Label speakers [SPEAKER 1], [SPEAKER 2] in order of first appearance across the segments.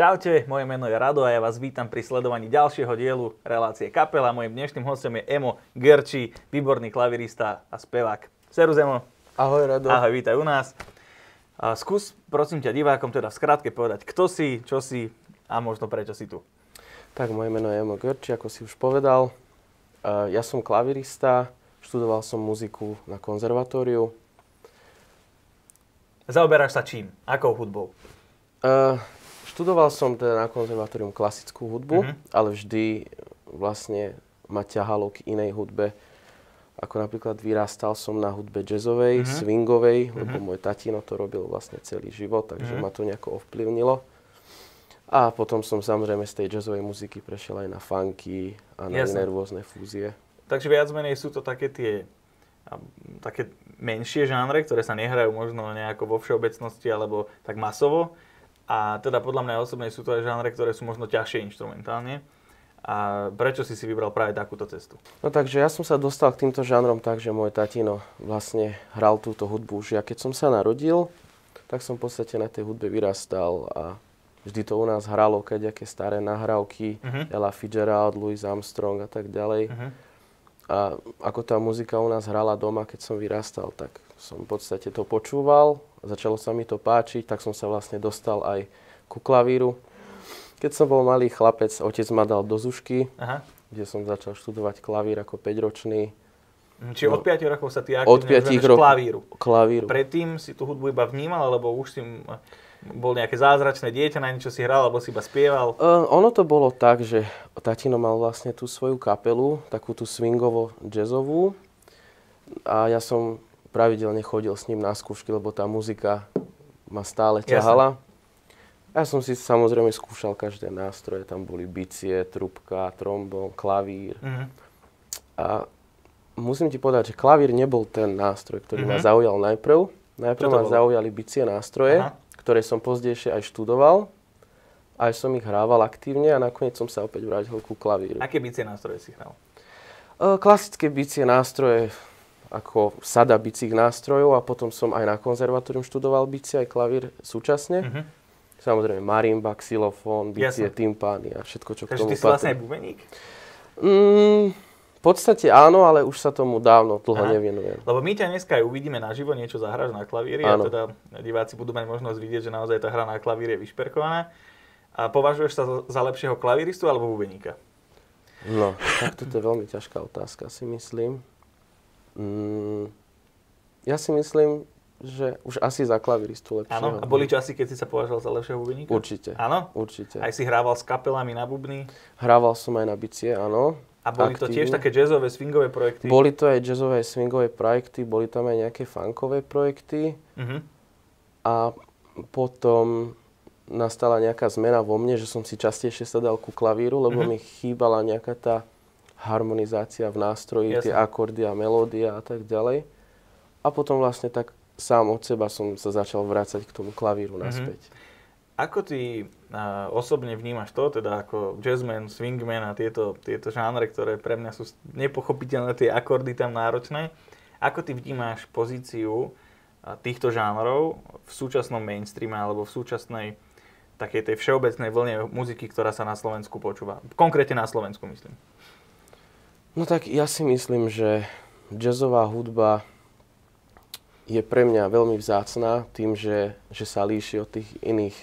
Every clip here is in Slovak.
[SPEAKER 1] Čaute, moje meno je Rado a ja vás vítam pri sledovaní ďalšieho dielu relácie Kapela. Mojím dnešným hostom je Emo Gerči, výborný klavirista a spevák. Serus Emo.
[SPEAKER 2] Ahoj Rado.
[SPEAKER 1] Ahoj, vítaj u nás. A skús, prosím ťa, divákom teda v skratke povedať, kto si, čo si a možno prečo si tu.
[SPEAKER 2] Tak, moje meno je Emo Gerči, ako si už povedal. Ja som klavirista, študoval som muziku na konzervatóriu.
[SPEAKER 1] Zaoberáš sa čím? Akou hudbou?
[SPEAKER 2] Uh, študoval som teda na konzervatórium klasickú hudbu, mm-hmm. ale vždy vlastne ma ťahalo k inej hudbe. Ako napríklad vyrástal som na hudbe jazzovej, mm-hmm. swingovej, mm-hmm. lebo môj tatino to robil vlastne celý život, takže mm-hmm. ma to nejako ovplyvnilo. A potom som samozrejme z tej jazzovej muziky prešiel aj na funky a na Jasne. iné rôzne fúzie.
[SPEAKER 1] Takže viac menej sú to také tie také menšie žánre, ktoré sa nehrajú možno nejako vo všeobecnosti alebo tak masovo. A teda podľa mňa osobne sú to aj žánre, ktoré sú možno ťažšie inštrumentálne. A prečo si si vybral práve takúto cestu?
[SPEAKER 2] No takže ja som sa dostal k týmto žánrom tak, že môj tatino vlastne hral túto hudbu už ja keď som sa narodil, tak som v podstate na tej hudbe vyrastal a vždy to u nás hralo, keď aké staré nahrávky, uh-huh. Ella Fitzgerald, Louis Armstrong a tak ďalej. Uh-huh. A ako tá muzika u nás hrala doma, keď som vyrastal, tak som v podstate to počúval, začalo sa mi to páčiť, tak som sa vlastne dostal aj ku klavíru. Keď som bol malý chlapec, otec ma dal do Zušky, Aha. kde som začal študovať klavír ako 5-ročný.
[SPEAKER 1] Mhm, čiže no, od 5 rokov sa ty aktívne
[SPEAKER 2] rokov,
[SPEAKER 1] klavíru.
[SPEAKER 2] klavíru.
[SPEAKER 1] Predtým si tú hudbu iba vnímal, alebo už si bol nejaké zázračné dieťa, na niečo si hral, alebo si iba spieval?
[SPEAKER 2] Uh, ono to bolo tak, že tatino mal vlastne tú svoju kapelu, takú tú swingovo-jazzovú. A ja som pravidelne chodil s ním na skúšky, lebo tá muzika ma stále ťahala. Jasne. Ja som si samozrejme skúšal každé nástroje, tam boli bicie, trubka, trombón, klavír. Mm-hmm. A musím ti povedať, že klavír nebol ten nástroj, ktorý mm-hmm. ma zaujal najprv. Najprv ma bolo? zaujali bicie nástroje. Aha ktoré som pozdejšie aj študoval. Aj som ich hrával aktívne a nakoniec som sa opäť vrátil ku klavíru.
[SPEAKER 1] Aké bicie nástroje si hral?
[SPEAKER 2] Klasické bicie nástroje, ako sada bicích nástrojov a potom som aj na konzervatórium študoval bicie aj klavír súčasne. Uh-huh. Samozrejme marimba, xylofón, bicie, Jasne. timpány a všetko, čo
[SPEAKER 1] Takže
[SPEAKER 2] k tomu
[SPEAKER 1] ty si vlastne aj bubeník?
[SPEAKER 2] Mm, v podstate áno, ale už sa tomu dávno dlho Aha. nevenujem.
[SPEAKER 1] Lebo my ťa dneska aj uvidíme naživo, niečo zahráš na klavíri áno. a teda diváci budú mať možnosť vidieť, že naozaj tá hra na klavíri je vyšperkovaná. A považuješ sa za lepšieho klavíristu alebo bubeníka?
[SPEAKER 2] No, tak toto je veľmi ťažká otázka, si myslím. Mm, ja si myslím, že už asi za klaviristu lepšieho.
[SPEAKER 1] Áno, a boli časy, keď si sa považoval za lepšieho bubeníka?
[SPEAKER 2] Určite.
[SPEAKER 1] Áno?
[SPEAKER 2] Určite.
[SPEAKER 1] Aj si hrával s kapelami na bubny?
[SPEAKER 2] Hrával som aj na bicie, áno.
[SPEAKER 1] A boli aktívne. to tiež také jazzové, swingové projekty?
[SPEAKER 2] Boli to aj jazzové, swingové projekty, boli tam aj nejaké funkové projekty. Uh-huh. A potom nastala nejaká zmena vo mne, že som si častejšie sadal ku klavíru, lebo uh-huh. mi chýbala nejaká tá harmonizácia v nástroji, Jasne. tie akordy a melódia a tak ďalej. A potom vlastne tak sám od seba som sa začal vrácať k tomu klavíru naspäť. Uh-huh.
[SPEAKER 1] Ako ty uh, osobne vnímaš to, teda ako jazzman, swingman a tieto, tieto žánre, ktoré pre mňa sú nepochopiteľné, tie akordy tam náročné. Ako ty vnímaš pozíciu uh, týchto žánrov v súčasnom mainstreame alebo v súčasnej takej tej všeobecnej vlne muziky, ktorá sa na Slovensku počúva? Konkrétne na Slovensku, myslím.
[SPEAKER 2] No tak ja si myslím, že jazzová hudba je pre mňa veľmi vzácná tým, že, že sa líši od tých iných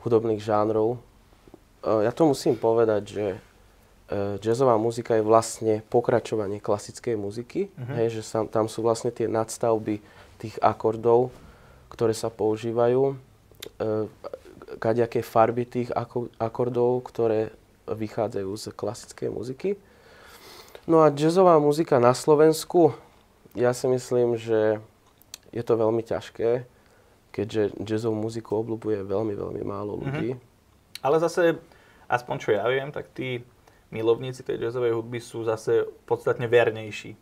[SPEAKER 2] hudobných žánrov. E, ja to musím povedať, že e, jazzová muzika je vlastne pokračovanie klasickej muziky, uh-huh. hej, že sa, tam sú vlastne tie nadstavby tých akordov, ktoré sa používajú, e, kaďaké farby tých akordov, ktoré vychádzajú z klasickej muziky. No a jazzová muzika na Slovensku, ja si myslím, že je to veľmi ťažké keďže jazzovú muziku obľúbuje veľmi, veľmi málo ľudí. Mm-hmm.
[SPEAKER 1] Ale zase, aspoň čo ja viem, tak tí milovníci tej jazzovej hudby sú zase podstatne vernejší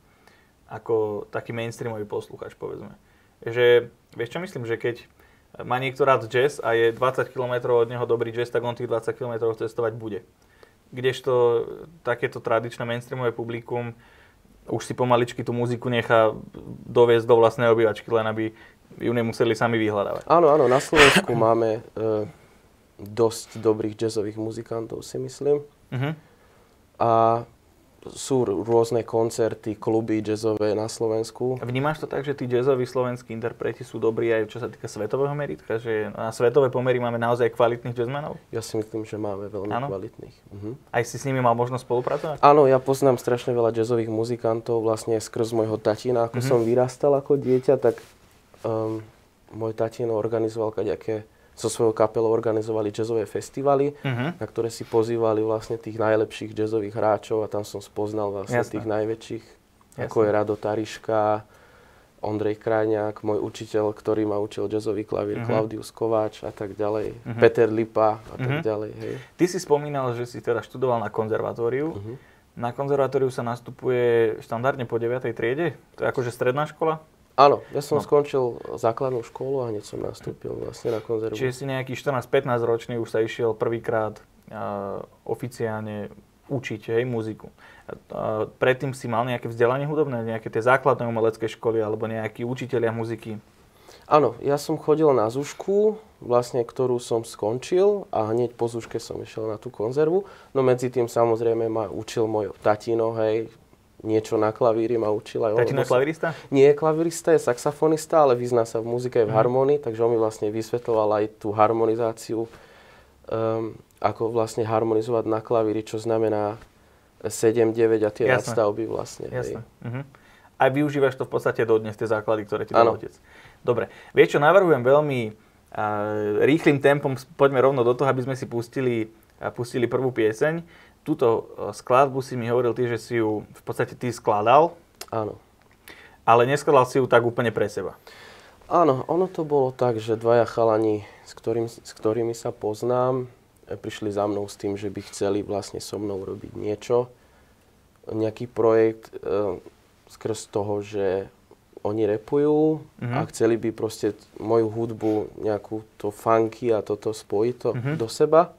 [SPEAKER 1] ako taký mainstreamový poslucháč, povedzme. Že, vieš čo myslím, že keď má niekto rád jazz a je 20 km od neho dobrý jazz, tak on tých 20 km cestovať bude. Kdežto takéto tradičné mainstreamové publikum už si pomaličky tú muziku nechá doviesť do vlastnej obývačky, len aby ju nemuseli sami vyhľadávať.
[SPEAKER 2] Áno, áno, na Slovensku máme e, dosť dobrých jazzových muzikantov, si myslím.
[SPEAKER 1] Mhm.
[SPEAKER 2] A sú rôzne koncerty, kluby jazzové na Slovensku.
[SPEAKER 1] Vnímaš to tak, že tí jazzoví slovenskí interpreti sú dobrí aj čo sa týka svetového meritka? Že na svetové pomery máme naozaj kvalitných jazzmenov?
[SPEAKER 2] Ja si myslím, že máme veľmi
[SPEAKER 1] Áno?
[SPEAKER 2] kvalitných. Mhm.
[SPEAKER 1] Aj si s nimi mal možnosť spolupracovať?
[SPEAKER 2] Áno, ja poznám strašne veľa jazzových muzikantov, vlastne skrz môjho tatina. Ako
[SPEAKER 1] Mhm.
[SPEAKER 2] som vyrastal ako dieťa, tak um, môj tatino organizoval kaďaké, so svojou kapelou organizovali jazzové festivaly,
[SPEAKER 1] Mhm.
[SPEAKER 2] na ktoré si pozývali vlastne tých najlepších jazzových hráčov a tam som spoznal vlastne
[SPEAKER 1] Jasné.
[SPEAKER 2] tých najväčších,
[SPEAKER 1] Jasné.
[SPEAKER 2] ako je Rado Tariška, Ondrej Krajňák, môj učiteľ, ktorý ma učil jazzový klavír,
[SPEAKER 1] Mhm.
[SPEAKER 2] Klaudius Kováč a tak ďalej,
[SPEAKER 1] Mhm.
[SPEAKER 2] Peter Lipa a tak
[SPEAKER 1] Mhm.
[SPEAKER 2] ďalej. Hej.
[SPEAKER 1] Ty si spomínal, že si teda študoval na konzervatóriu.
[SPEAKER 2] Mhm.
[SPEAKER 1] Na konzervatóriu sa nastupuje štandardne po 9. triede? To je akože stredná škola?
[SPEAKER 2] Áno, ja som
[SPEAKER 1] No.
[SPEAKER 2] skončil základnú školu a hneď som nastúpil vlastne na konzervu.
[SPEAKER 1] Čiže si nejaký 14-15 ročný už sa išiel prvýkrát a, oficiálne učiť hej, muziku. A, predtým si mal nejaké vzdelanie hudobné, nejaké tie základné umelecké školy alebo nejakí učitelia muziky?
[SPEAKER 2] Áno, ja som chodil na Zušku, vlastne, ktorú som skončil a hneď po Zuške som išiel na tú konzervu. No medzi tým samozrejme ma učil môj tatino, hej, niečo na klavíri ma učil aj on.
[SPEAKER 1] Tatino klavirista?
[SPEAKER 2] Nie je klavirista, je saxofonista, ale vyzná sa v muzike aj v
[SPEAKER 1] Mhm.
[SPEAKER 2] harmonii, takže on mi vlastne vysvetloval aj tú harmonizáciu, um, ako vlastne harmonizovať na klavíri, čo znamená 7, 9 a tie
[SPEAKER 1] Jasné.
[SPEAKER 2] nadstavby vlastne. hej.
[SPEAKER 1] Jasné. Mhm. Aj využívaš to v podstate dodnes, tie základy, ktoré ti dal otec. Dobre. Vieš čo, navrhujem veľmi a, rýchlým tempom, poďme rovno do toho, aby sme si pustili, a, pustili prvú pieseň. Túto a, skladbu si mi hovoril ty, že si ju v podstate ty skladal,
[SPEAKER 2] Áno.
[SPEAKER 1] ale neskladal si ju tak úplne pre seba.
[SPEAKER 2] Áno, ono to bolo tak, že dvaja chalani, s, ktorým, s ktorými sa poznám, e, prišli za mnou s tým, že by chceli vlastne so mnou robiť niečo, nejaký projekt e, skrz toho, že oni repujú
[SPEAKER 1] Mhm.
[SPEAKER 2] a chceli by proste moju hudbu, nejakú to funky a toto spojiť to
[SPEAKER 1] Mhm.
[SPEAKER 2] do seba.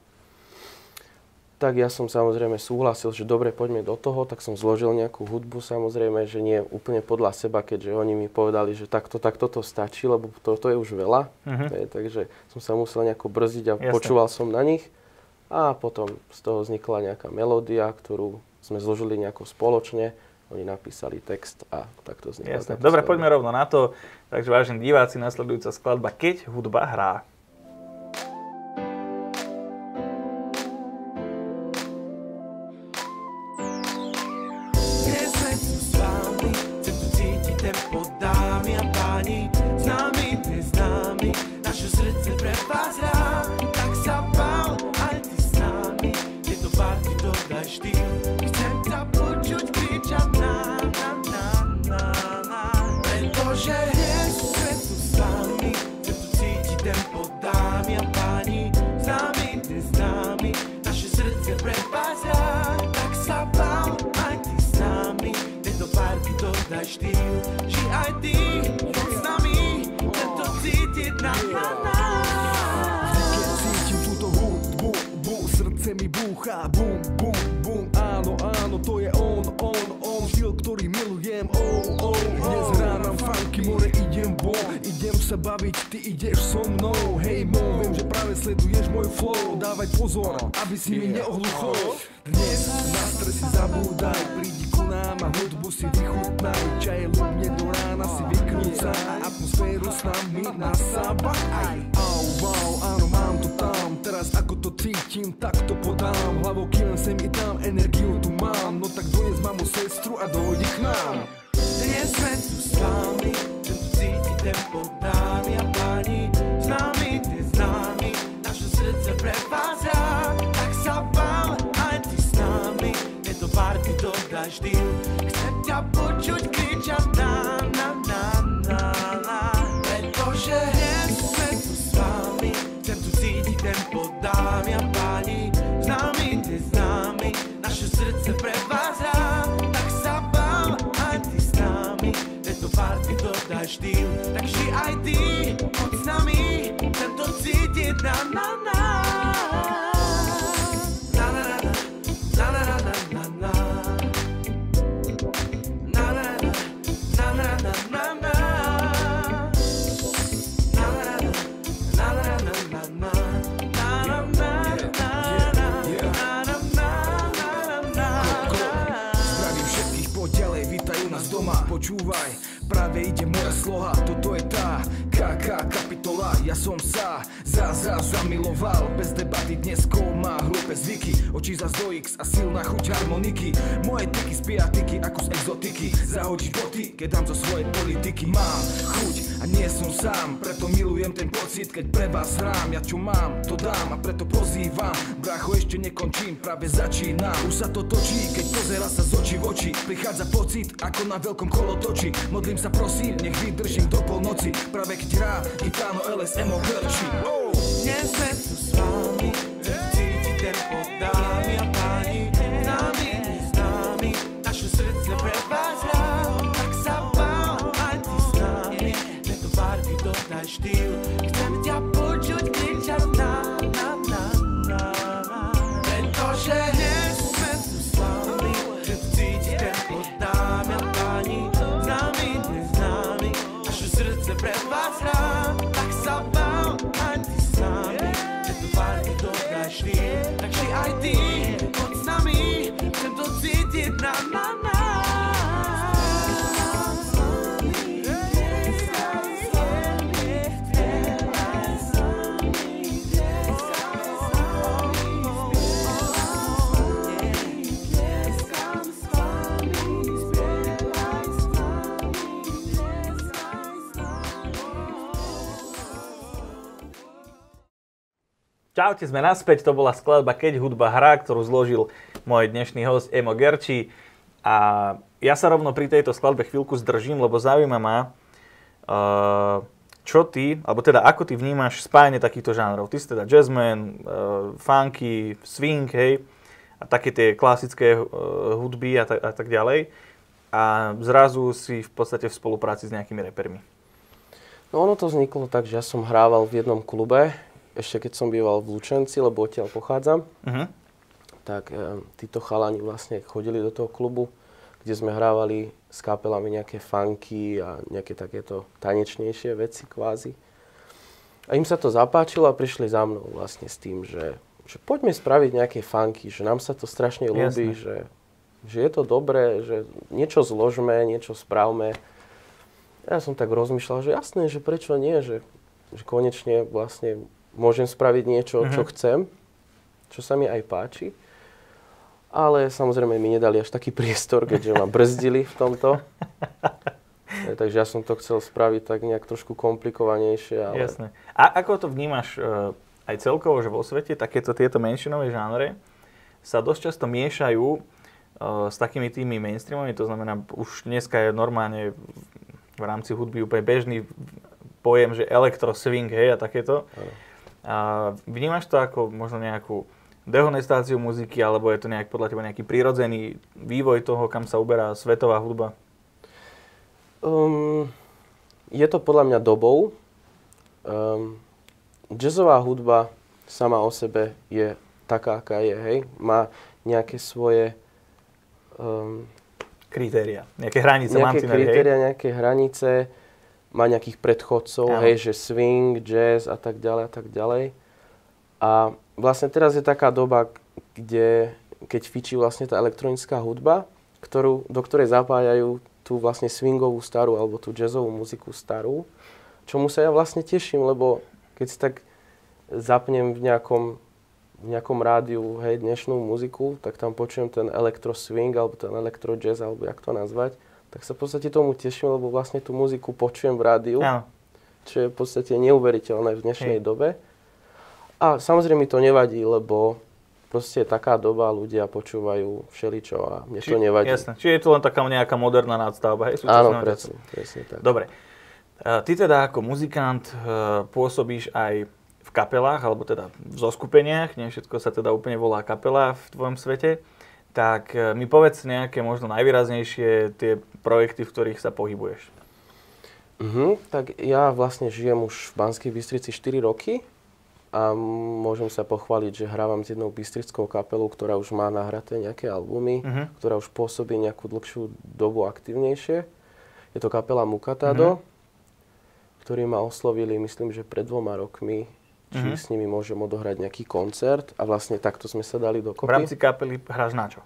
[SPEAKER 2] Tak ja som samozrejme súhlasil, že dobre, poďme do toho, tak som zložil nejakú hudbu, samozrejme, že nie úplne podľa seba, keďže oni mi povedali, že takto, takto to stačí, lebo to, to je už veľa.
[SPEAKER 1] Mhm.
[SPEAKER 2] Hej, takže som sa musel nejako brzdiť a
[SPEAKER 1] Jasné.
[SPEAKER 2] počúval som na nich. A potom z toho vznikla nejaká melódia, ktorú sme zložili nejako spoločne. Oni napísali text a takto vznikla táto
[SPEAKER 1] Dobre,
[SPEAKER 2] skladba.
[SPEAKER 1] poďme rovno na to. Takže vážení diváci, nasledujúca skladba Keď hudba hrá.
[SPEAKER 3] To
[SPEAKER 4] je on, on, on, štýl, ktorý milujem, oh, oh, Dnes hrávam funky, more idem von, idem sa baviť, ty ideš so mnou, hej mo, viem, že práve sleduješ môj flow, dávaj pozor, aby si mi neohluchol. Dnes na stresy zabúdaj, prídi ku nám a hudbu si vychutnaj, čaje ľudne do rána si vykrúca a atmosféru s nami nasabaj. Au, wow, áno, mám to tam, teraz ako to cítim, tak to podám, hlavou kývem sem i tam, energiu tu mám, no tak dones mamu sestru a dojdi k nám.
[SPEAKER 3] Dnes sme tu s vami, tu cítiť tempo dámy a páni, známy, neznámy, naše srdce pre vás hrá, tak sa pál, aj ty s nami, je to party, to štýl, chcem ťa počuť štýl, takže aj ty, poď s nami, chcem to cítiť na, na, na. Na,
[SPEAKER 4] sám Preto milujem ten pocit, keď pre vás hrám Ja čo mám, to dám a preto pozývam. Bracho, ešte nekončím, práve začínam. Už sa to točí, keď pozera sa z očí v oči. Prichádza pocit, ako na veľkom kolotoči. Modlím sa prosím, nech vydržím do polnoci. Práve keď hrá Gitano LSMO grčí oh.
[SPEAKER 3] Dnes
[SPEAKER 1] Čaute, sme naspäť, to bola skladba Keď hudba hrá, ktorú zložil môj dnešný host Emo Gerči. A ja sa rovno pri tejto skladbe chvíľku zdržím, lebo zaujíma ma, uh, čo ty, alebo teda ako ty vnímaš spájanie takýchto žánrov. Ty si teda jazzman, uh, funky, swing, hej, a také tie klasické uh, hudby a, ta- a tak ďalej. A zrazu si v podstate v spolupráci s nejakými repermi.
[SPEAKER 2] No ono to vzniklo tak, že ja som hrával v jednom klube, ešte keď som býval v Lučenci, lebo odtiaľ pochádzam,
[SPEAKER 1] Uh-huh.
[SPEAKER 2] tak e, títo chalani vlastne chodili do toho klubu, kde sme hrávali s kapelami nejaké funky a nejaké takéto tanečnejšie veci kvázi. A im sa to zapáčilo a prišli za mnou vlastne s tým, že, že poďme spraviť nejaké funky, že nám sa to strašne ľúbi, že, že je to dobré, že niečo zložme, niečo spravme. Ja som tak rozmýšľal, že jasné, že prečo nie, že, že konečne vlastne môžem spraviť niečo, čo
[SPEAKER 1] Mhm.
[SPEAKER 2] chcem, čo sa mi aj páči. Ale samozrejme mi nedali až taký priestor, keďže ma brzdili v tomto. E, Takže ja som to chcel spraviť tak nejak trošku komplikovanejšie, ale
[SPEAKER 1] Jasné. A ako to vnímaš uh, aj celkovo, že vo svete takéto tieto menšinové žánre sa dosť často miešajú uh, s takými tými mainstreamami, to znamená, už dneska je normálne v- rámci hudby úplne bežný pojem, že elektro swing, hej, a takéto.
[SPEAKER 2] Áno.
[SPEAKER 1] A vnímaš to ako možno nejakú dehonestáciu muziky, alebo je to nejak podľa teba nejaký prirodzený vývoj toho, kam sa uberá svetová hudba?
[SPEAKER 2] Um, je to podľa mňa dobou. Um, jazzová hudba sama o sebe je taká, aká je, hej. Má nejaké svoje um,
[SPEAKER 1] Kritéria, nejaké hranice,
[SPEAKER 2] nejaké
[SPEAKER 1] mantinely, hej?
[SPEAKER 2] kritéria, nejaké hranice, má nejakých predchodcov,
[SPEAKER 1] Áno.
[SPEAKER 2] hej, že swing, jazz a tak ďalej a tak ďalej. A vlastne teraz je taká doba, kde, keď fičí vlastne tá elektronická hudba, ktorú, do ktorej zapájajú tú vlastne swingovú starú alebo tú jazzovú muziku starú, čomu sa ja vlastne teším, lebo keď si tak zapnem v nejakom, v nejakom rádiu hej, dnešnú muziku, tak tam počujem ten elektro swing alebo ten elektro jazz, alebo jak to nazvať, tak sa v podstate tomu teším, lebo vlastne tú muziku počujem v rádiu,
[SPEAKER 1] Áno.
[SPEAKER 2] čo je v podstate neuveriteľné v dnešnej
[SPEAKER 1] Hej.
[SPEAKER 2] dobe. A samozrejme mi to nevadí, lebo proste je taká doba, ľudia počúvajú všeličo a mne to nevadí.
[SPEAKER 1] Jasné. Čiže je to len taká nejaká moderná nadstavba, hej?
[SPEAKER 2] Áno, presne, presne tak.
[SPEAKER 1] Dobre. E, Ty teda ako muzikant e, pôsobíš aj v kapelách, alebo teda v zoskupeniach, nie všetko sa teda úplne volá kapela v tvojom svete. Tak e, mi povedz nejaké možno najvýraznejšie tie projekty, v ktorých sa pohybuješ.
[SPEAKER 2] Mhm, tak ja vlastne žijem už v Banskej Bystrici 4 roky a môžem sa pochváliť, že hrávam s jednou bystrickou kapelou, ktorá už má nahraté nejaké albumy,
[SPEAKER 1] Mhm.
[SPEAKER 2] ktorá už pôsobí nejakú dlhšiu dobu aktivnejšie. Je to kapela Mukatado, ktorí ma oslovili, myslím, že pred dvoma rokmi, či
[SPEAKER 1] Mhm.
[SPEAKER 2] s nimi môžem odohrať nejaký koncert a vlastne takto sme sa dali
[SPEAKER 1] V
[SPEAKER 2] dokopy.
[SPEAKER 1] rámci kapely hráš na čo?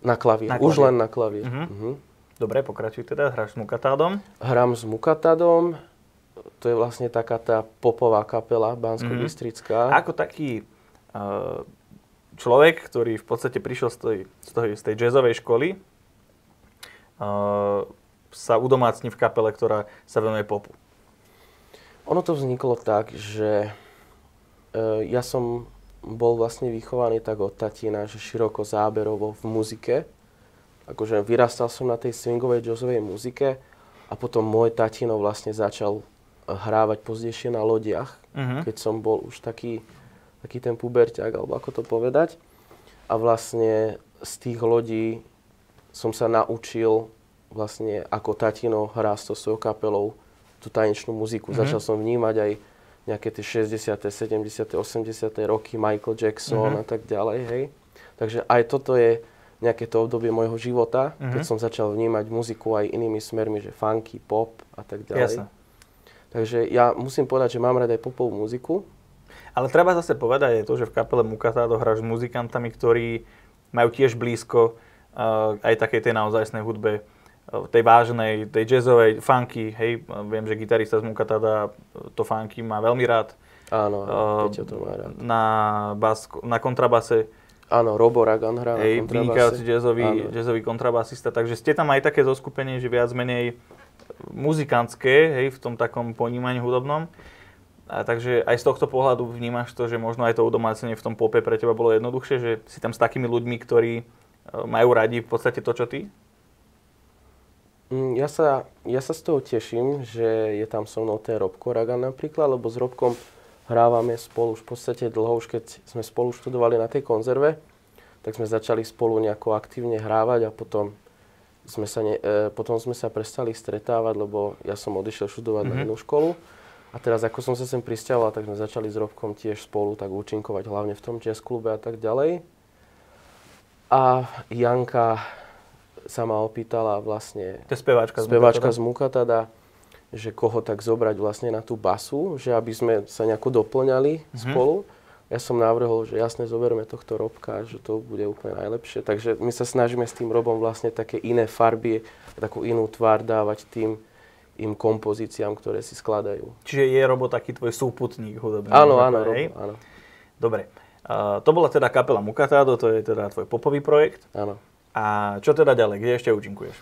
[SPEAKER 2] Na klavír,
[SPEAKER 1] Na
[SPEAKER 2] už
[SPEAKER 1] klavír.
[SPEAKER 2] len na klavír.
[SPEAKER 1] Mhm.
[SPEAKER 2] Mhm.
[SPEAKER 1] Dobre, pokračuj teda, hráš s Mukatádom.
[SPEAKER 2] Hram s Mukatadom, to je vlastne taká tá popová kapela bansko-bystrická.
[SPEAKER 1] Ako taký uh, človek, ktorý v podstate prišiel z tej, z tej, z tej jazzovej školy, uh, sa udomácni v kapele, ktorá sa venuje popu.
[SPEAKER 2] Ono to vzniklo tak, že ja som bol vlastne vychovaný tak od tatína, že široko záberovo v muzike. Akože vyrastal som na tej swingovej jazzovej muzike a potom môj tatino vlastne začal hrávať pozdejšie na lodiach,
[SPEAKER 1] Mhm.
[SPEAKER 2] keď som bol už taký, taký ten puberťák, alebo ako to povedať. A vlastne z tých lodí som sa naučil vlastne ako tatino hrá s tou svojou kapelou tú tanečnú muziku.
[SPEAKER 1] Mhm.
[SPEAKER 2] Začal som vnímať aj nejaké tie 60., 70., 80. roky, Michael Jackson
[SPEAKER 1] Mhm.
[SPEAKER 2] a tak ďalej, hej. Takže aj toto je nejaké to obdobie môjho života, keď
[SPEAKER 1] Mhm.
[SPEAKER 2] som začal vnímať muziku aj inými smermi, že funky, pop a tak ďalej.
[SPEAKER 1] Jasné.
[SPEAKER 2] Takže ja musím povedať, že mám rád aj popovú muziku.
[SPEAKER 1] Ale treba zase povedať aj to, že v kapele Mukatádo hráš s muzikantami, ktorí majú tiež blízko uh, aj takej tej naozajstnej hudbe, tej vážnej, tej jazzovej, funky, hej, viem, že gitarista z Mukatáda uh, to funky má veľmi rád.
[SPEAKER 2] Áno,
[SPEAKER 1] Uh,
[SPEAKER 2] Peťo to má rád.
[SPEAKER 1] Na, bas, na kontrabase,
[SPEAKER 2] Áno, Robo Ragan hrá na
[SPEAKER 1] hej,
[SPEAKER 2] kontrabase.
[SPEAKER 1] vynikajúci jazzový,
[SPEAKER 2] Áno.
[SPEAKER 1] jazzový kontrabasista, takže ste tam aj také zoskupenie, že viac menej muzikantské, hej, v tom takom ponímaní hudobnom. A takže aj z tohto pohľadu vnímaš to, že možno aj to udomácenie v tom pope pre teba bolo jednoduchšie, že si tam s takými ľuďmi, ktorí e, majú radi v podstate to, čo ty?
[SPEAKER 2] Mm, Ja sa, ja sa z toho teším, že je tam so mnou ten Robko Ragan napríklad, lebo s Robkom hrávame spolu už v podstate dlho, už keď sme spolu študovali na tej konzerve, tak sme začali spolu nejako aktívne hrávať a potom sme sa, ne, e, potom sme sa prestali stretávať, lebo ja som odišiel študovať na
[SPEAKER 1] Mhm.
[SPEAKER 2] inú školu. A teraz ako som sa sem prisťahoval, tak sme začali s Robkom tiež spolu tak účinkovať, hlavne v tom jazz klube a tak ďalej. A Janka sa ma opýtala vlastne,
[SPEAKER 1] To je speváčka. z
[SPEAKER 2] speváčka z Mukatada, že koho tak zobrať vlastne na tú basu, že aby sme sa nejako doplňali
[SPEAKER 1] Mhm.
[SPEAKER 2] spolu. Ja som navrhol, že jasne zoberme tohto Robka, že to bude úplne najlepšie. Takže my sa snažíme s tým Robom vlastne také iné farby, takú inú tvár dávať tým im kompozíciám, ktoré si skladajú.
[SPEAKER 1] Čiže je Robo taký tvoj súputník hudobný.
[SPEAKER 2] Áno, áno? Robo, áno,
[SPEAKER 1] Dobre. Uh, to bola teda kapela Mukatádo, to je teda tvoj popový projekt.
[SPEAKER 2] áno.
[SPEAKER 1] A čo teda ďalej? Kde ešte účinkuješ?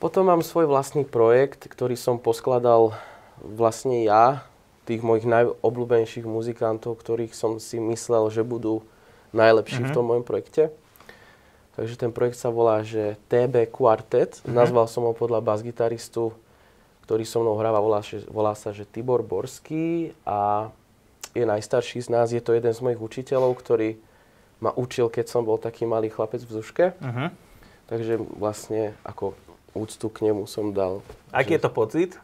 [SPEAKER 2] Potom mám svoj vlastný projekt, ktorý som poskladal vlastne ja, tých mojich najobľúbenejších muzikantov, ktorých som si myslel, že budú najlepší v tom mojom projekte. Takže ten projekt sa volá, že TB Quartet. Nazval som ho podľa basgitaristu, ktorý so mnou hráva, volá, volá sa, že Tibor Borský a je najstarší z nás. Je to jeden z mojich učiteľov, ktorý ma učil, keď som bol taký malý chlapec v Zuške.
[SPEAKER 1] Uh-huh.
[SPEAKER 2] Takže vlastne ako úctu k nemu som dal.
[SPEAKER 1] Aký je to pocit,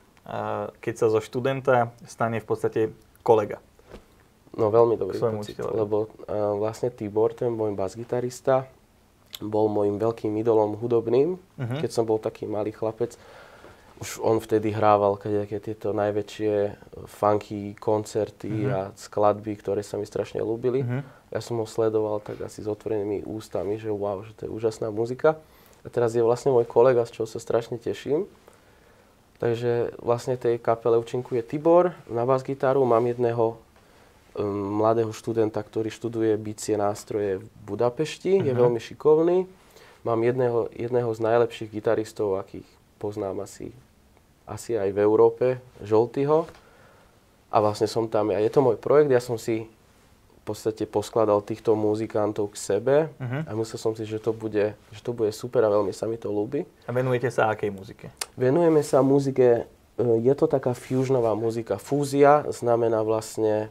[SPEAKER 1] keď sa zo študenta stane v podstate kolega?
[SPEAKER 2] No veľmi dobrý pocit,
[SPEAKER 1] učiteľovi.
[SPEAKER 2] lebo uh, vlastne Tibor, ten môj basgitarista, bol môjim veľkým idolom hudobným,
[SPEAKER 1] Mhm.
[SPEAKER 2] keď som bol taký malý chlapec. Už on vtedy hrával kadejaké tieto najväčšie e, funky koncerty a skladby, ktoré sa mi strašne ľúbili.
[SPEAKER 1] Mhm.
[SPEAKER 2] Ja som ho sledoval tak asi s otvorenými ústami, že wow, že to je úžasná muzika. A teraz je vlastne môj kolega, z čoho sa strašne teším. Takže vlastne tej kapele účinkuje Tibor na bas-gitaru. Mám jedného um, mladého študenta, ktorý študuje bicie nástroje v Budapešti, je veľmi šikovný. Mám jedného, jedného z najlepších gitaristov, akých poznám asi, asi aj v Európe, Žoltyho. A vlastne som tam ja. Je to môj projekt, ja som si v podstate poskladal týchto muzikantov k sebe
[SPEAKER 1] Mhm.
[SPEAKER 2] a myslel som si, že to, bude, že to bude super a veľmi sa mi to ľúbi.
[SPEAKER 1] A venujete sa akej muzike?
[SPEAKER 2] Venujeme sa muzike, e, je to taká fusionová muzika. Fúzia znamená vlastne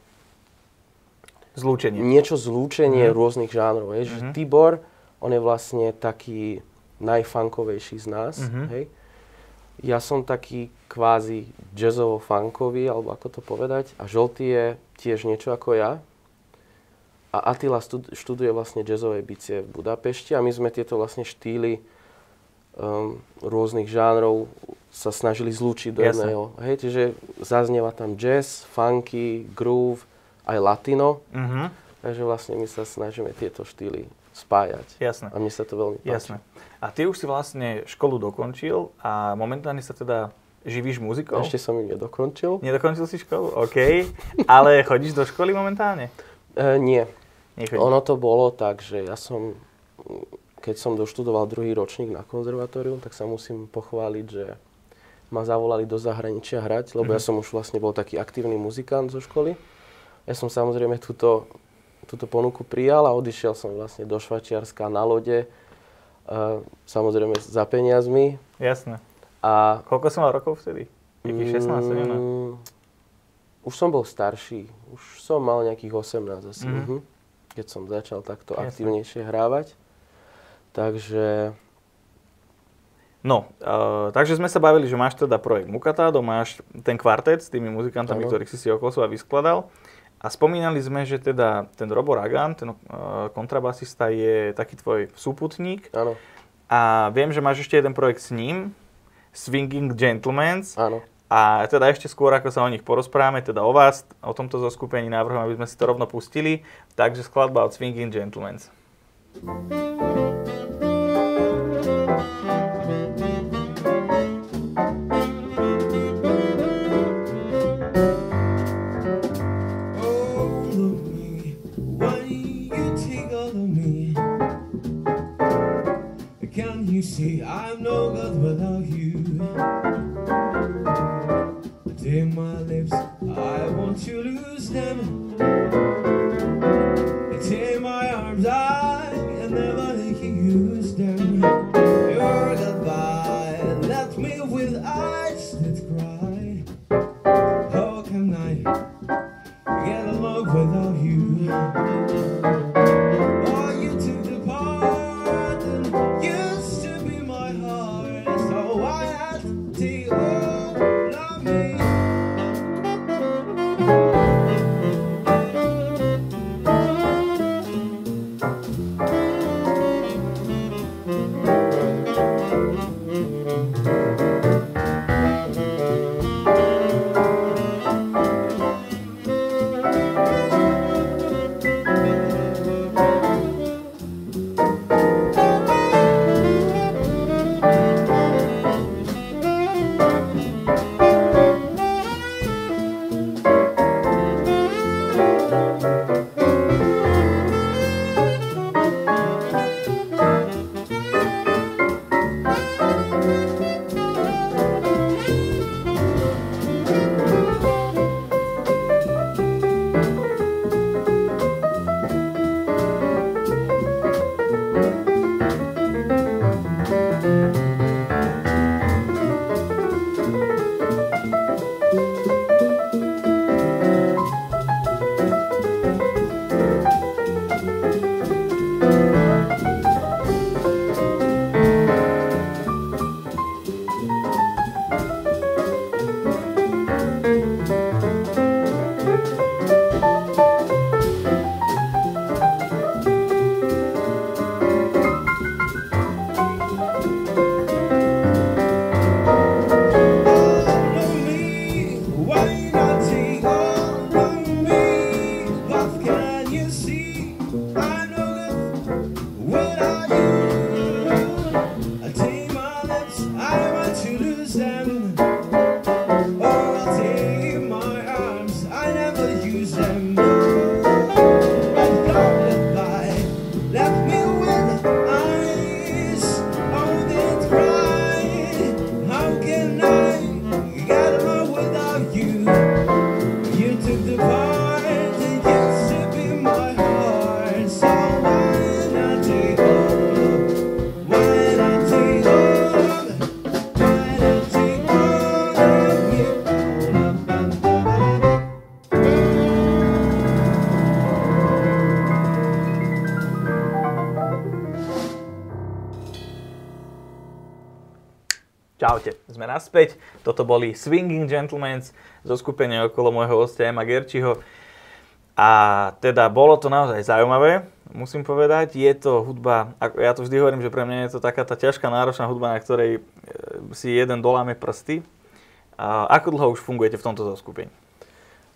[SPEAKER 1] Zlúčenie.
[SPEAKER 2] niečo zlúčenie rôznych žánrov. Hej. Že Tibor, on je vlastne taký najfunkovejší z nás.
[SPEAKER 1] Mhm.
[SPEAKER 2] Hej. Ja som taký kvázi jazzovo-funkový, alebo ako to povedať. A Žolty je tiež niečo ako ja. A Attila stud- študuje vlastne jazzové bicie v Budapešti a my sme tieto vlastne štýly um, rôznych žánrov sa snažili zlúčiť do
[SPEAKER 1] Jasné.
[SPEAKER 2] jedného. Hej, čiže zaznieva tam jazz, funky, groove, aj latino.
[SPEAKER 1] Mhm.
[SPEAKER 2] Takže vlastne my sa snažíme tieto štýly spájať.
[SPEAKER 1] Jasné.
[SPEAKER 2] A mne sa to veľmi páči.
[SPEAKER 1] Jasné. A ty už si vlastne školu dokončil a momentálne sa teda živíš muzikou?
[SPEAKER 2] Ešte som ju nedokončil.
[SPEAKER 1] Nedokončil si školu? OK. Ale chodíš do školy momentálne?
[SPEAKER 2] E, nie.
[SPEAKER 1] Nechodíš.
[SPEAKER 2] Ono to bolo tak, že ja som, keď som doštudoval druhý ročník na konzervatóriu, tak sa musím pochváliť, že ma zavolali do zahraničia hrať, lebo ja som už vlastne bol taký aktívny muzikant zo školy. Ja som samozrejme túto, túto ponuku prijal a odišiel som vlastne do Švačiarska na lode, e, samozrejme za peniazmi.
[SPEAKER 1] Jasné.
[SPEAKER 2] A
[SPEAKER 1] Koľko som mal rokov vtedy? Jakých 16, 17?
[SPEAKER 2] Mm, už som bol starší. Už som mal nejakých 18 asi,
[SPEAKER 1] Mhm.
[SPEAKER 2] mhm. keď som začal takto
[SPEAKER 1] Jasne.
[SPEAKER 2] aktívnejšie hrávať. Takže
[SPEAKER 1] No, uh, takže sme sa bavili, že máš teda projekt Mukatado, máš ten kvartet s tými muzikantami,
[SPEAKER 2] Áno.
[SPEAKER 1] ktorých si si okolo seba vyskladal. A spomínali sme, že teda ten Robo Ragan, ten uh, kontrabasista, je taký tvoj súputník.
[SPEAKER 2] áno,
[SPEAKER 1] A viem, že máš ešte jeden projekt s ním, Swinging Gentlemans.
[SPEAKER 2] áno.
[SPEAKER 1] A teda ešte skôr, ako sa o nich porozprávame, teda o vás, o tomto zoskupení návrhom, aby sme si to rovno pustili. Takže skladba od Swinging Gentlemans.
[SPEAKER 3] All
[SPEAKER 1] Toto boli Swinging Gentlemans zo skupenia okolo môjho hostia Ema Gerčiho. A teda bolo to naozaj zaujímavé, musím povedať. Je to hudba, ja to vždy hovorím, že pre mňa je to taká tá ťažká, náročná hudba, na ktorej e, si jeden doláme prsty. A ako dlho už fungujete v tomto zoskupení?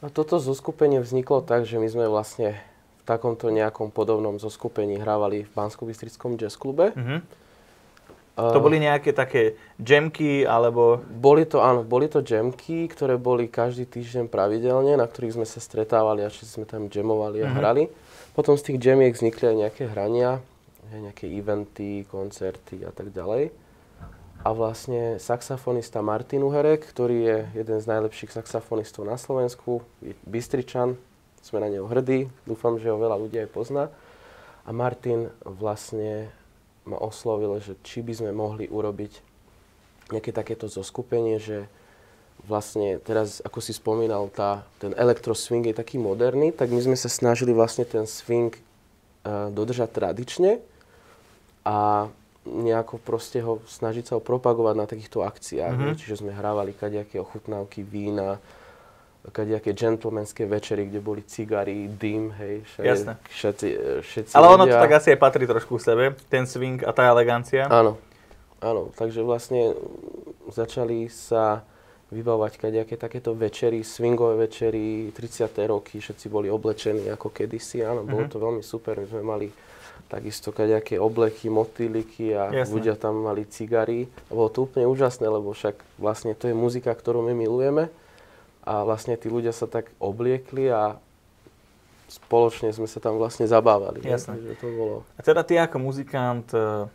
[SPEAKER 2] No toto zoskupenie vzniklo tak, že my sme vlastne v takomto nejakom podobnom zoskupení hrávali v bansko jazz klube.
[SPEAKER 1] Mhm. To
[SPEAKER 2] Eh,
[SPEAKER 1] boli nejaké také jamky, alebo...
[SPEAKER 2] Boli to, áno, boli to jamky, ktoré boli každý týždeň pravidelne, na ktorých sme sa stretávali a či sme tam jamovali a
[SPEAKER 1] Mhm.
[SPEAKER 2] hrali. Potom z tých jamiek vznikli aj nejaké hrania, nejaké eventy, koncerty a tak ďalej. A vlastne saxofonista Martin Uherek, ktorý je jeden z najlepších saxofonistov na Slovensku, je Bystričan, sme na neho hrdí, dúfam, že ho veľa ľudí aj pozná. A Martin vlastne ma oslovil, že či by sme mohli urobiť nejaké takéto zoskupenie, že vlastne teraz, ako si spomínal, tá, ten elektro swing je taký moderný, tak my sme sa snažili vlastne ten swing uh, dodržať tradične a nejako proste ho snažiť sa ho propagovať na takýchto akciách.
[SPEAKER 1] Mhm.
[SPEAKER 2] Mm-hmm. Čiže sme hrávali kadejaké ochutnávky vína, kadejaké gentlemanské večery, kde boli cigary, dym, hej, všade,
[SPEAKER 1] Jasné.
[SPEAKER 2] všetci, všetci
[SPEAKER 1] Ale ono to
[SPEAKER 2] ľudia.
[SPEAKER 1] tak asi aj patrí trošku k sebe, ten swing a tá elegancia.
[SPEAKER 2] Áno, áno. Takže vlastne začali sa vybavovať kadejaké takéto večery, swingové večery, 30. roky, všetci boli oblečení ako kedysi, áno, bolo
[SPEAKER 1] Mhm.
[SPEAKER 2] to veľmi super, my sme mali takisto kadejaké obleky, motýliky a
[SPEAKER 1] Jasné.
[SPEAKER 2] ľudia tam mali cigary. A bolo to úplne úžasné, lebo však vlastne to je muzika, ktorú my milujeme a vlastne tí ľudia sa tak obliekli a spoločne sme sa tam vlastne zabávali. ne?
[SPEAKER 1] Jasné.
[SPEAKER 2] Takže to bolo...
[SPEAKER 1] A teda ty ako muzikant e,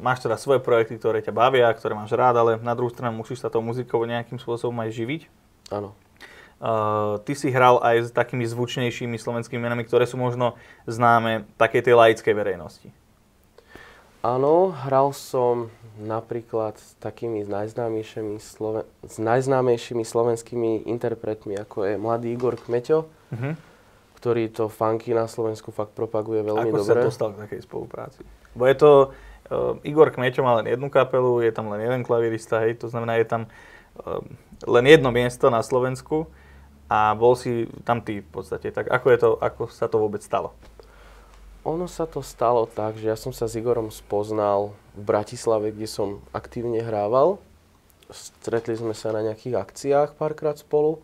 [SPEAKER 1] máš teda svoje projekty, ktoré ťa bavia, ktoré máš rád, ale na druhú stranu musíš sa tou muzikou nejakým spôsobom aj živiť.
[SPEAKER 2] Áno.
[SPEAKER 1] Uh, ty si hral aj s takými zvučnejšími slovenskými menami, ktoré sú možno známe takej tej laickej verejnosti.
[SPEAKER 2] Áno, hral som napríklad s takými najznámejšími, Sloven- s najznámejšími slovenskými interpretmi, ako je mladý Igor Kmeťo,
[SPEAKER 1] Uh-huh.
[SPEAKER 2] ktorý to funky na Slovensku fakt propaguje veľmi
[SPEAKER 1] Ako
[SPEAKER 2] dobre.
[SPEAKER 1] sa dostal k takej spolupráci? Bo je to, uh, Igor Kmeťo má len jednu kapelu, je tam len jeden klavirista, hej, to znamená, je tam uh, len jedno miesto na Slovensku a bol si tam ty v podstate. Tak ako, je to, ako sa to vôbec stalo?
[SPEAKER 2] Ono sa to stalo tak, že ja som sa s Igorom spoznal v Bratislave, kde som aktívne hrával. Stretli sme sa na nejakých akciách párkrát spolu.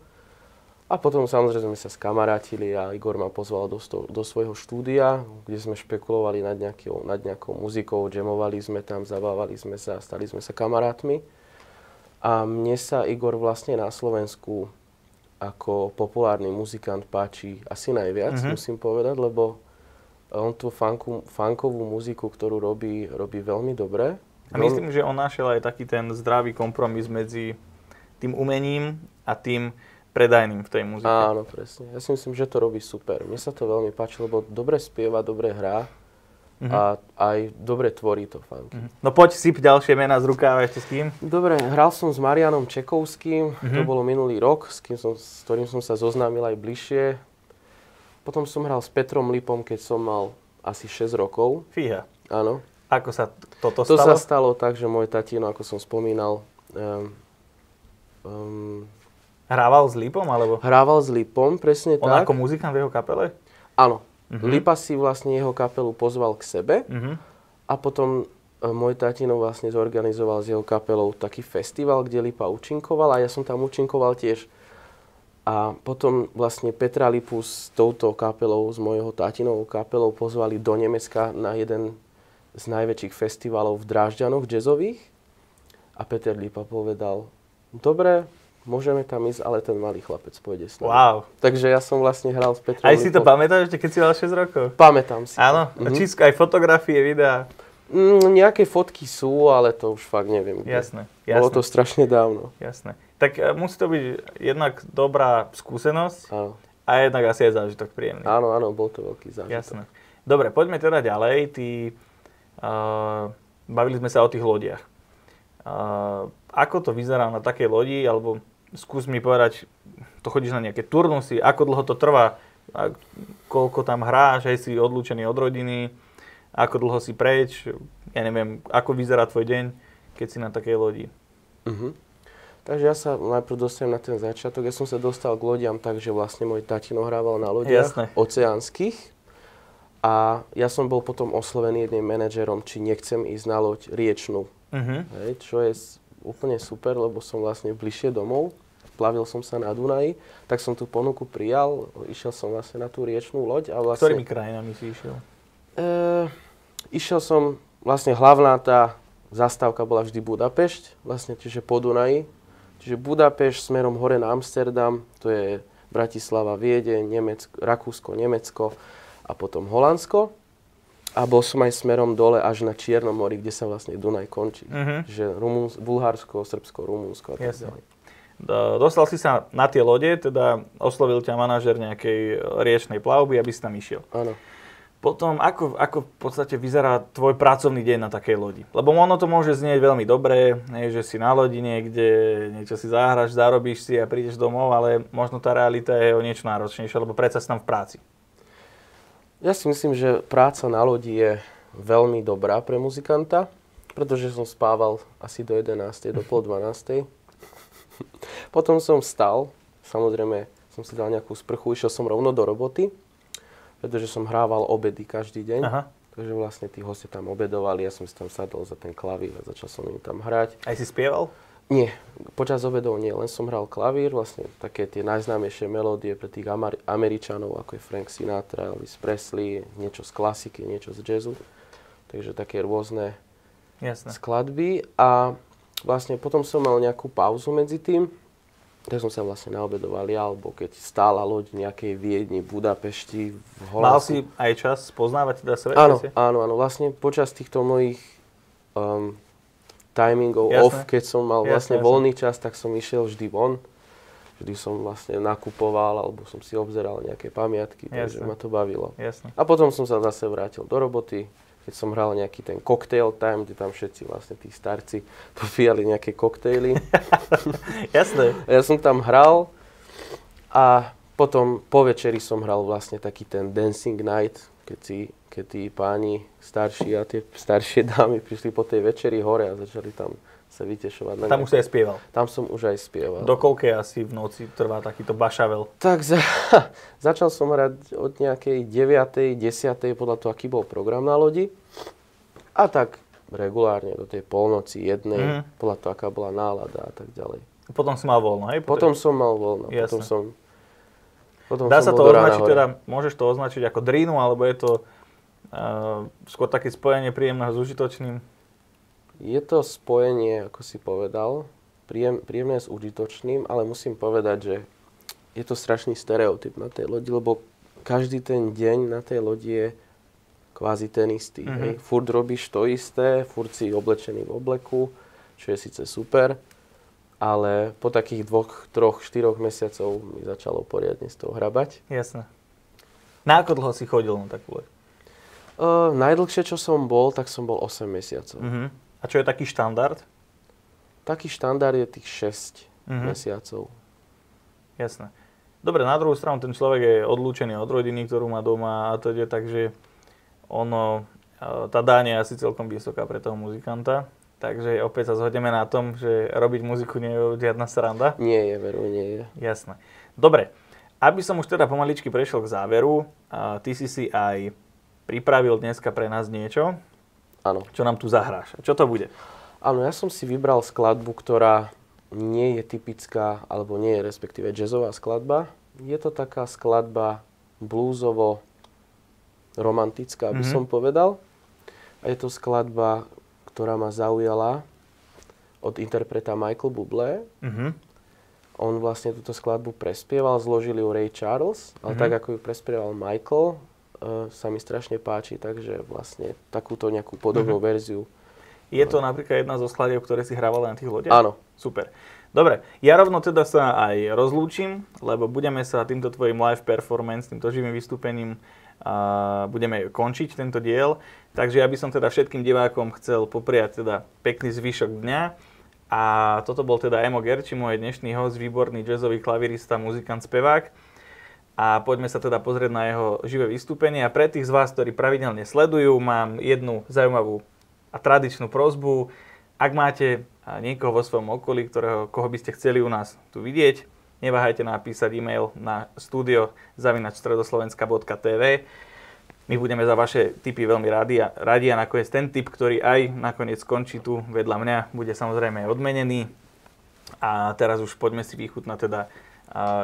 [SPEAKER 2] A potom samozrejme sme sa skamarátili a Igor ma pozval do, sto- do svojho štúdia, kde sme špekulovali nad, nejakou, nad nejakou muzikou, jamovali sme tam, zabávali sme sa, stali sme sa kamarátmi. A mne sa Igor vlastne na Slovensku ako populárny muzikant páči asi najviac,
[SPEAKER 1] Mhm.
[SPEAKER 2] musím povedať, lebo on tú funku, funkovú muziku, ktorú robí, robí veľmi dobre.
[SPEAKER 1] A myslím, že on našiel aj taký ten zdravý kompromis medzi tým umením a tým predajným v tej muzike.
[SPEAKER 2] Áno, presne. Ja si myslím, že to robí super. Mne sa to veľmi páči, lebo dobre spieva, dobre hrá a aj dobre tvorí to funky.
[SPEAKER 1] Mhm. No poď syp ďalšie mená z rukáva ešte s kým.
[SPEAKER 2] Dobre, hral som s Marianom Čekovským, to
[SPEAKER 1] Mhm.
[SPEAKER 2] bolo minulý rok, s, kým som, s ktorým som sa zoznámil aj bližšie. Potom som hral s Petrom Lipom, keď som mal asi 6 rokov.
[SPEAKER 1] Fíha.
[SPEAKER 2] Áno.
[SPEAKER 1] Ako sa toto
[SPEAKER 2] To
[SPEAKER 1] stalo?
[SPEAKER 2] sa stalo tak, že môj tatino, ako som spomínal, um, um,
[SPEAKER 1] Hrával s Lipom, alebo
[SPEAKER 2] hrával s Lipom, presne
[SPEAKER 1] on
[SPEAKER 2] tak.
[SPEAKER 1] ako muzikant v jeho kapele?
[SPEAKER 2] Áno.
[SPEAKER 1] Mhm.
[SPEAKER 2] Lipa si vlastne jeho kapelu pozval k sebe
[SPEAKER 1] Mhm.
[SPEAKER 2] a potom e, môj tatino vlastne zorganizoval s jeho kapelou taký festival, kde Lipa účinkoval a ja som tam účinkoval tiež. A potom vlastne Petra Lipu s touto kapelou, s mojou tatinovou kapelou pozvali do Nemecka na jeden z najväčších festivalov v Drážďanoch jazzových. A Peter Lipa povedal, dobre, môžeme tam ísť, ale ten malý chlapec pôjde s nami.
[SPEAKER 1] Wow.
[SPEAKER 2] Takže ja som vlastne hral s Petrom
[SPEAKER 1] Aj si to
[SPEAKER 2] Lipom.
[SPEAKER 1] pamätáš ešte, keď si mal 6 rokov?
[SPEAKER 2] Pamätám si.
[SPEAKER 1] Áno?
[SPEAKER 2] Mhm.
[SPEAKER 1] Či aj fotografie, videá?
[SPEAKER 2] Mm, nejaké fotky sú, ale to už fakt neviem. kde.
[SPEAKER 1] Jasné,
[SPEAKER 2] Bolo
[SPEAKER 1] jasné,
[SPEAKER 2] to strašne dávno.
[SPEAKER 1] jasné. Tak e, musí to byť jednak dobrá skúsenosť
[SPEAKER 2] Áno.
[SPEAKER 1] a jednak asi aj zážitok príjemný.
[SPEAKER 2] áno, áno, bol to veľký zážitok.
[SPEAKER 1] Jasné. Dobre, poďme teda ďalej. Ty, uh, bavili sme sa o tých lodiach. Uh, ako to vyzerá na takej lodi, alebo skús mi povedať, to chodíš na nejaké turnusy, ako dlho to trvá, a koľko tam hráš, aj si odlúčený od rodiny, ako dlho si preč, ja neviem, ako vyzerá tvoj deň, keď si na takej lodi.
[SPEAKER 2] Mhm. Takže ja sa najprv dostanem na ten začiatok. Ja som sa dostal k lodiam tak, že vlastne môj tatino hrával na lodiach
[SPEAKER 1] Jasné.
[SPEAKER 2] oceánskych. A ja som bol potom oslovený jedným manažerom, či nechcem ísť na loď riečnú.
[SPEAKER 1] Mhm.
[SPEAKER 2] Hej, čo je úplne super, lebo som vlastne bližšie domov. Plavil som sa na Dunaji, tak som tú ponuku prijal, išiel som vlastne na tú riečnú loď a vlastne...
[SPEAKER 1] Ktorými krajinami si išiel?
[SPEAKER 2] E, išiel som, vlastne hlavná tá zastávka bola vždy Budapešť, vlastne čiže po Dunaji. Čiže Budapešť smerom hore na Amsterdam, to je Bratislava, Viedeň, Nemecko, Rakúsko, Nemecko a potom Holandsko. A bol som aj smerom dole až na Čiernom mori, kde sa vlastne Dunaj končí.
[SPEAKER 1] Mhm.
[SPEAKER 2] Čiže Rumúns- Bulharsko, Srbsko, Rumúnsko a tak ďalej.
[SPEAKER 1] Do- Dostal si sa na tie lode, teda oslovil ťa manažer nejakej riečnej plavby, aby si tam išiel.
[SPEAKER 2] Áno.
[SPEAKER 1] Potom, ako, ako v podstate vyzerá tvoj pracovný deň na takej lodi? Lebo ono to môže znieť veľmi dobre, hej, že si na lodi niekde, niečo si zahraš, zarobíš si a prídeš domov, ale možno tá realita je o niečo náročnejšia, lebo predsa si tam v práci.
[SPEAKER 2] Ja si myslím, že práca na lodi je veľmi dobrá pre muzikanta, pretože som spával asi do 11. do pol 12. Potom som vstal, samozrejme som si dal nejakú sprchu, išiel som rovno do roboty, pretože som hrával obedy každý deň.
[SPEAKER 1] Aha.
[SPEAKER 2] Takže vlastne tí hostia tam obedovali, ja som si tam sadol za ten klavír a začal som im tam hrať.
[SPEAKER 1] Aj si spieval?
[SPEAKER 2] Nie, počas obedov nie, len som hral klavír, vlastne také tie najznámejšie melódie pre tých Amar- Američanov, ako je Frank Sinatra, Elvis Presley, niečo z klasiky, niečo z jazzu. Takže také rôzne
[SPEAKER 1] Jasné.
[SPEAKER 2] skladby a vlastne potom som mal nejakú pauzu medzi tým, tak som sa vlastne naobedoval ja, alebo keď stála loď v nejakej Viedni, Budapešti, v
[SPEAKER 1] Mal
[SPEAKER 2] Holandsku.
[SPEAKER 1] si aj čas poznávať teda svet?
[SPEAKER 2] Áno, áno, áno. Vlastne počas týchto mojich um, timingov
[SPEAKER 1] Jasné.
[SPEAKER 2] off, keď som mal
[SPEAKER 1] Jasné,
[SPEAKER 2] vlastne
[SPEAKER 1] jasné.
[SPEAKER 2] voľný čas, tak som išiel vždy von. Vždy som vlastne nakupoval, alebo som si obzeral nejaké pamiatky, takže
[SPEAKER 1] Jasné.
[SPEAKER 2] ma to bavilo.
[SPEAKER 1] Jasné.
[SPEAKER 2] A potom som sa zase vrátil do roboty, keď som hral nejaký ten cocktail time, kde tam všetci vlastne tí starci popíjali nejaké koktejly.
[SPEAKER 1] Jasné.
[SPEAKER 2] Ja som tam hral a potom po večeri som hral vlastne taký ten dancing night, keď, si, keď tí páni starší a tie staršie dámy prišli po tej večeri hore a začali tam sa vytešovať. na
[SPEAKER 1] Tam už si aj spieval.
[SPEAKER 2] tam som už aj spieval.
[SPEAKER 1] Do koľkej asi v noci trvá takýto bašavel?
[SPEAKER 2] Tak za, začal som hrať od nejakej 9. 10. podľa toho, aký bol program na lodi. A tak regulárne do tej polnoci, jednej,
[SPEAKER 1] Mhm.
[SPEAKER 2] podľa toho, aká bola nálada a tak ďalej.
[SPEAKER 1] Potom si mal voľno, hej?
[SPEAKER 2] Potom som mal voľno.
[SPEAKER 1] Jasné.
[SPEAKER 2] Potom som, potom
[SPEAKER 1] Dá
[SPEAKER 2] som
[SPEAKER 1] sa to označiť,
[SPEAKER 2] hore.
[SPEAKER 1] teda, môžeš to označiť ako drínu, alebo je to uh, skôr také spojenie príjemného s užitočným?
[SPEAKER 2] Je to spojenie, ako si povedal, príjem, príjemné s užitočným, ale musím povedať, že je to strašný stereotyp na tej lodi, lebo každý ten deň na tej lodi je kvázi ten istý.
[SPEAKER 1] Mhm.
[SPEAKER 2] Mm-hmm. Hej. Furt robíš to isté, furt si oblečený v obleku, čo je síce super, ale po takých dvoch, troch, štyroch mesiacov mi začalo poriadne z toho hrabať.
[SPEAKER 1] Jasné. Na ako dlho si chodil na takú loď?
[SPEAKER 2] Uh, najdlhšie, čo som bol, tak som bol 8 mesiacov.
[SPEAKER 1] Uh-huh. A čo je taký štandard?
[SPEAKER 2] Taký štandard je tých 6
[SPEAKER 1] Mhm.
[SPEAKER 2] mesiacov.
[SPEAKER 1] Jasné. Dobre, na druhú stranu ten človek je odlúčený od rodiny, ktorú má doma a teda, takže ono, e, tá dáň je asi celkom vysoká pre toho muzikanta. Takže opäť sa zhodneme na tom, že robiť muziku nie je žiadna sranda.
[SPEAKER 2] Nie je, veru, nie je.
[SPEAKER 1] Jasné. Dobre, aby som už teda pomaličky prešiel k záveru, ty si si aj pripravil dneska pre nás niečo,
[SPEAKER 2] Áno.
[SPEAKER 1] čo nám tu zahráš. Čo to bude?
[SPEAKER 2] Áno, ja som si vybral skladbu, ktorá nie je typická, alebo nie je respektíve jazzová skladba. Je to taká skladba bluesovo romantická, by
[SPEAKER 1] Mhm.
[SPEAKER 2] som povedal. A je to skladba, ktorá ma zaujala od interpreta Michael Bublé.
[SPEAKER 1] Uh-huh.
[SPEAKER 2] On vlastne túto skladbu prespieval, zložil ju Ray Charles, ale
[SPEAKER 1] Mhm.
[SPEAKER 2] tak ako ju prespieval Michael, sa mi strašne páči, takže vlastne takúto nejakú podobnú
[SPEAKER 1] Mhm.
[SPEAKER 2] verziu.
[SPEAKER 1] Je to napríklad jedna zo skladieb, ktoré si hrával na tých lodiach?
[SPEAKER 2] Áno.
[SPEAKER 1] Super. Dobre, ja rovno teda sa aj rozlúčim, lebo budeme sa týmto tvojim live performance, týmto živým vystúpením a budeme končiť tento diel. Takže ja by som teda všetkým divákom chcel popriať teda pekný zvyšok dňa. A toto bol teda Emo Gerči, môj dnešný host, výborný jazzový klavirista, muzikant, spevák. A poďme sa teda pozrieť na jeho živé vystúpenie. A pre tých z vás, ktorí pravidelne sledujú, mám jednu zaujímavú a tradičnú prozbu. Ak máte niekoho vo svojom okolí, ktorého, koho by ste chceli u nás tu vidieť, neváhajte napísať e-mail na studio zavinačstredoslovenska.tv. My budeme za vaše tipy veľmi radi a, radi a nakoniec ten tip, ktorý aj nakoniec skončí tu vedľa mňa, bude samozrejme aj odmenený. A teraz už poďme si vychutnať teda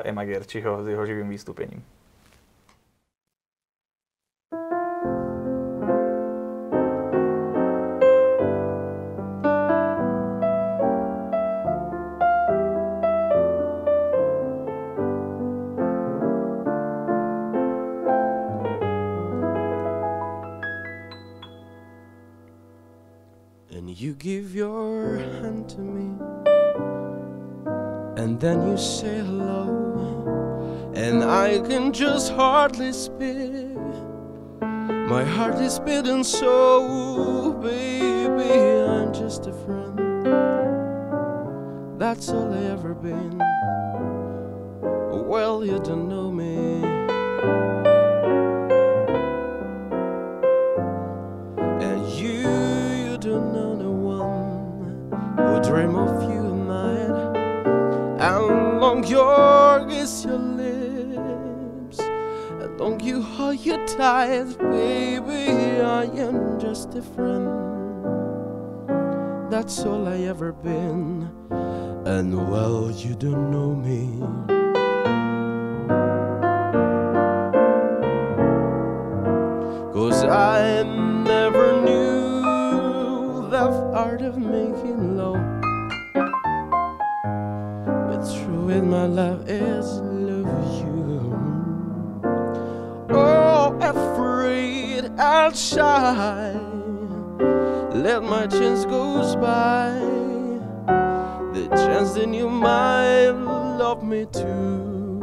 [SPEAKER 1] Ema jeho živým vystúpením.
[SPEAKER 2] And you give your hand to me and then you say hello, and I can just hardly speak. My heart is beating so, baby, I'm just a friend. That's all I ever been. Well, you don't know me. And you, you don't know the one who dream of you long your kiss your lips, long you hold your tight, baby. I am just a friend. That's all I ever been. And well, you don't know me. Cause I never knew the art of making in my love is love you. Oh, afraid I'll shy. Let my chance goes by. The chance that you might love me too.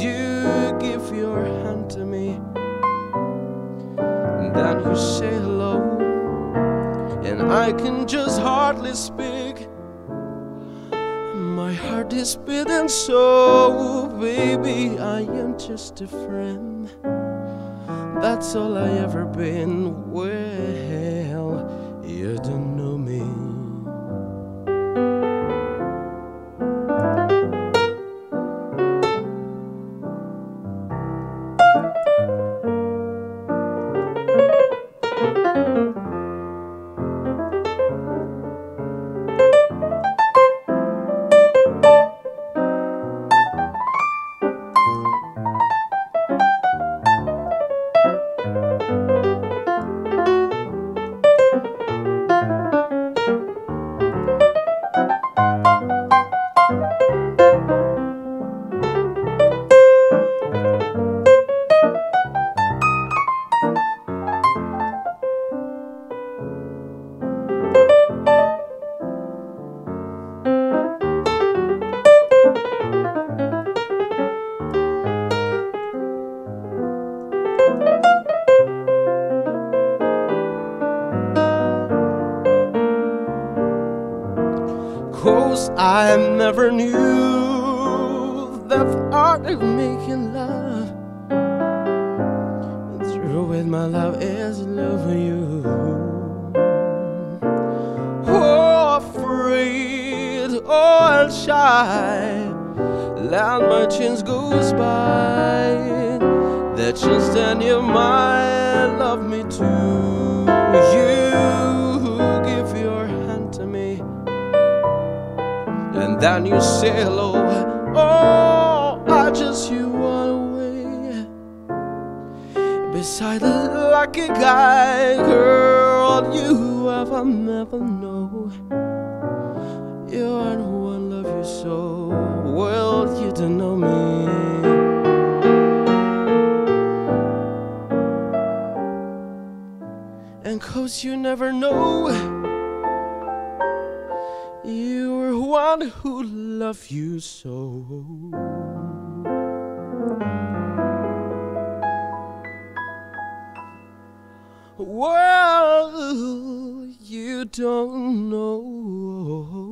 [SPEAKER 2] You give your hand to me then you say hello, and I can just hardly speak. Heart is beating so, baby, I am just a friend. That's all I ever been. Well, then you say hello. Oh, I just you want away beside the lucky guy, girl. You ever never know. You are the one love you so well. You don't know me. And cause you never know. One who love you so. Well, you don't know.